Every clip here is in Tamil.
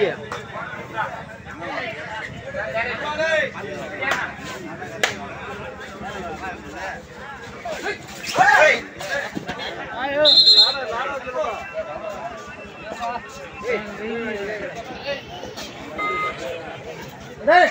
India. Đây.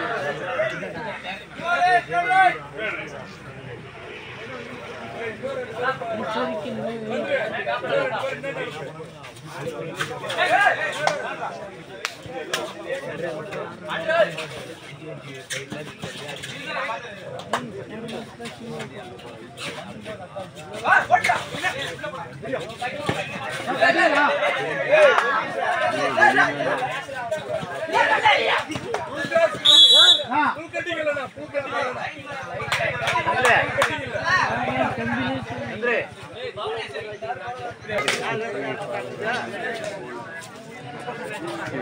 Ah, what the? Ready!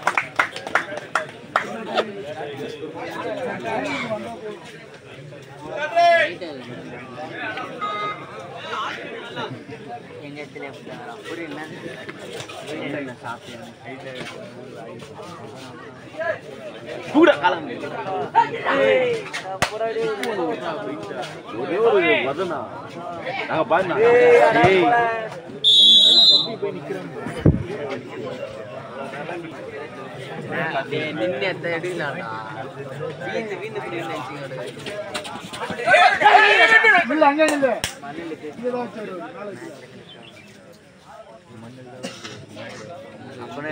கூட காலம் ஒரே ஒரு வதனா. நாங்க பாருங்க நின்று எத்த எடுக்கலாம்டா வீந்து வீந்து இல்ல அங்க இல்ல அப்பனே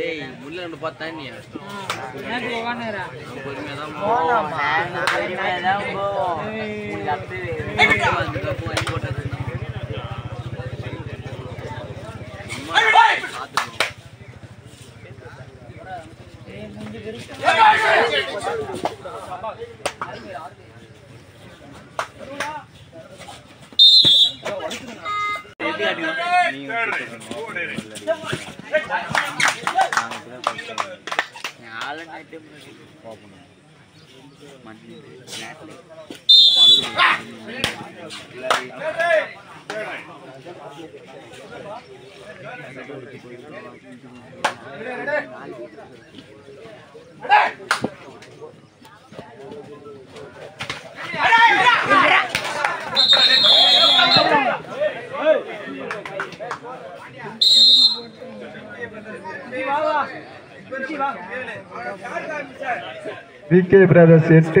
ஏய் முள்ள ஒன்று பார்த்தா நீ? பொறுமையாக தான் போவோம். பொறுமையாக தான் போவோம். போட்டது Ready? விகே பிரதர்ஸ் எட்டு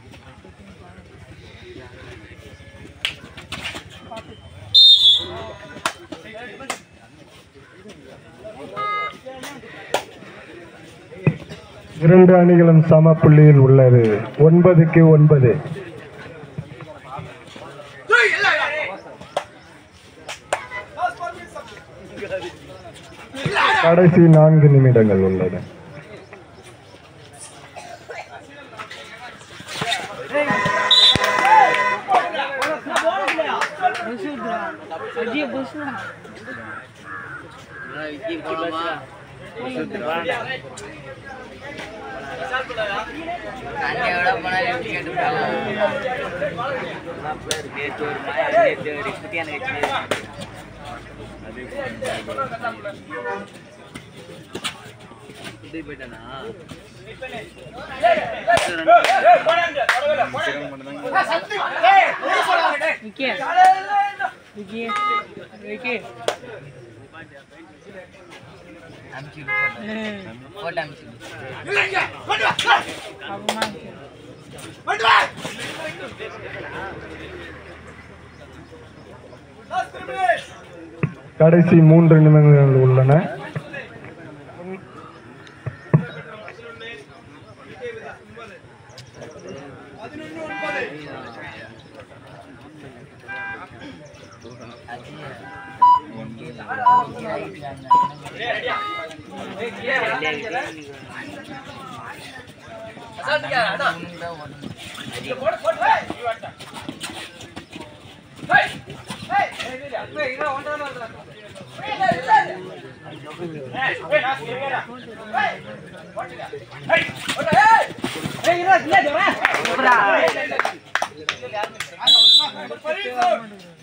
இரண்டு அணிகளும் சம புள்ளியில் உள்ளது. ஒன்பதுக்கு ஒன்பது. கடைசி நான்கு நிமிடங்கள் உள்ளன Vicky. Vicky. Vicky. பாப்போமா கடைசி மூன்று நிமிடங்கள் உள்ளன.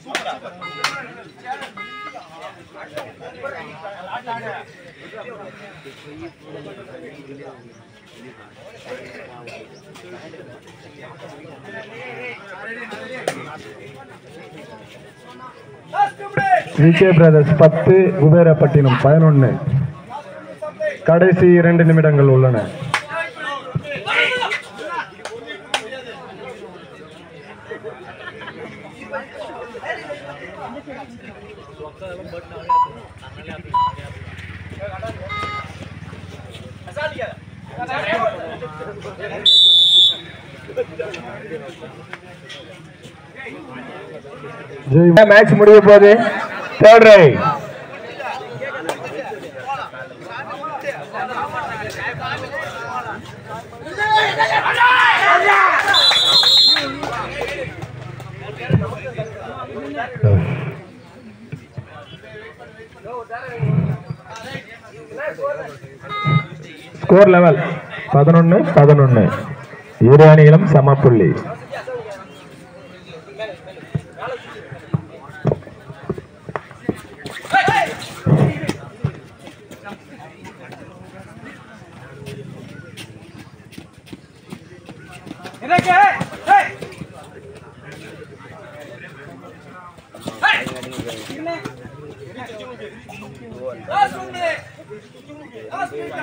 சூப்பரா. விகே பிரதர்ஸ் பத்து குபேரப்பட்டினம் பதினொன்று கடைசி இரண்டு நிமிடங்கள் உள்ளன. மேட்ச் முடிய போகுது தேர்ட் ரைட் ஸ்கோர் லெவல் பதினொன்று பதினொன்று இரு அணிகளும் சமப்புள்ளி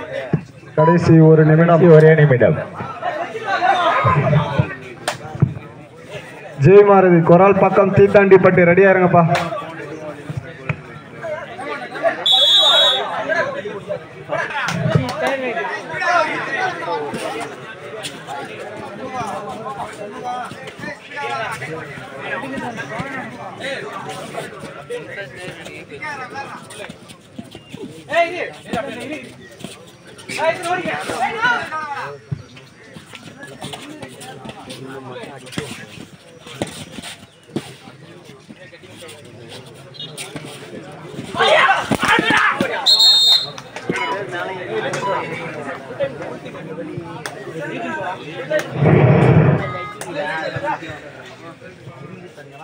Hey! கடைசி ஒரு நிமிடம். ஒரே நிமிடம். ஜெய் மாரதி கொரால் பக்கம் தீத்தாண்டி பட்டு ரெடியா இருங்கப்பா.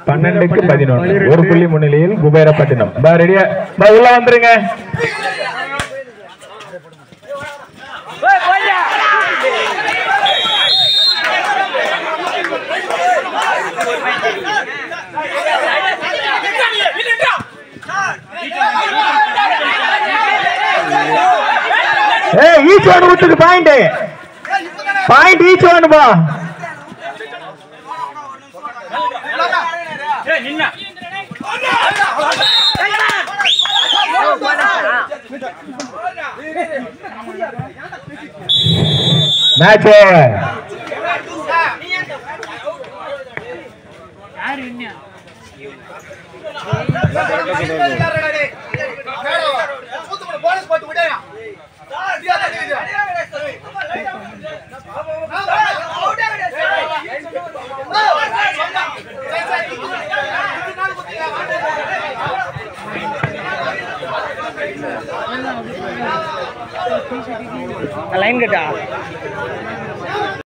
பன்னெண்டுக்கு பதினொன்று. ஒரு புள்ளி முன்னிலையில் குபேரப்பட்டினம். பா ரெடியா பா உள்ள வந்துருங்க. ஏய் ஈச் ஒன் விட்டுக்கு பாயிண்ட் பாயிண்ட் ஈச் ஒன் பா. மேட்ச் ஓவர் யாரு என்ன lain gak dah